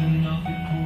Dancing